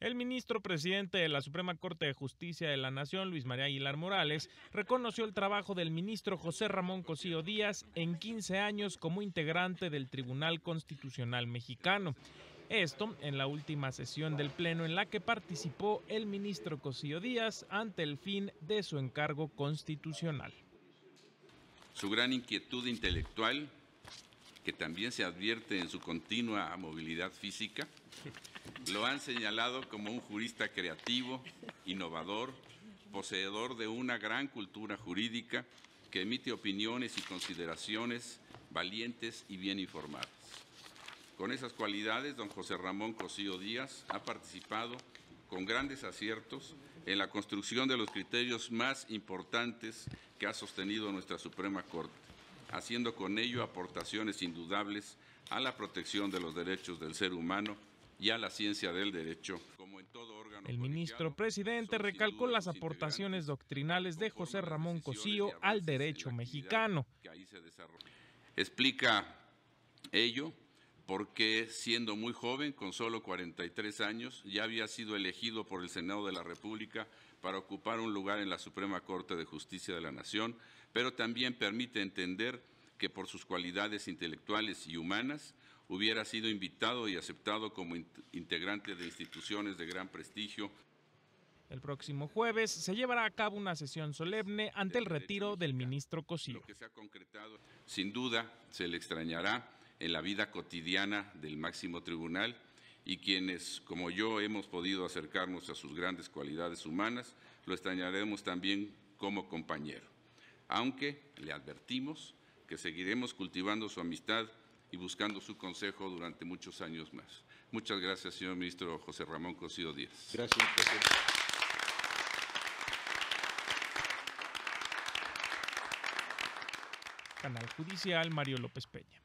El ministro presidente de la Suprema Corte de Justicia de la Nación, Luis María Aguilar Morales, reconoció el trabajo del ministro José Ramón Cosío Díaz en 15 años como integrante del Tribunal Constitucional Mexicano. Esto en la última sesión del Pleno en la que participó el ministro Cosío Díaz ante el fin de su encargo constitucional. Su gran inquietud intelectual, que también se advierte en su continua movilidad física, lo han señalado como un jurista creativo, innovador, poseedor de una gran cultura jurídica que emite opiniones y consideraciones valientes y bien informadas. Con esas cualidades, don José Ramón Cosío Díaz ha participado con grandes aciertos en la construcción de los criterios más importantes que ha sostenido nuestra Suprema Corte, haciendo con ello aportaciones indudables a la protección de los derechos del ser humano y a la ciencia del derecho. Como en todo órgano el ministro presidente recalcó las aportaciones doctrinales de José Ramón Cosío al derecho mexicano. Explica ello porque siendo muy joven, con solo 43 años, ya había sido elegido por el Senado de la República para ocupar un lugar en la Suprema Corte de Justicia de la Nación, pero también permite entender que por sus cualidades intelectuales y humanas hubiera sido invitado y aceptado como integrante de instituciones de gran prestigio. El próximo jueves se llevará a cabo una sesión solemne ante el retiro del ministro Cosío. Sin duda, se le extrañará en la vida cotidiana del máximo tribunal y quienes, como yo, hemos podido acercarnos a sus grandes cualidades humanas, lo extrañaremos también como compañero. Aunque le advertimos que seguiremos cultivando su amistad y buscando su consejo durante muchos años más. Muchas gracias, señor ministro José Ramón Cosío Díaz. Gracias, presidente. Canal Judicial Mario López Peña.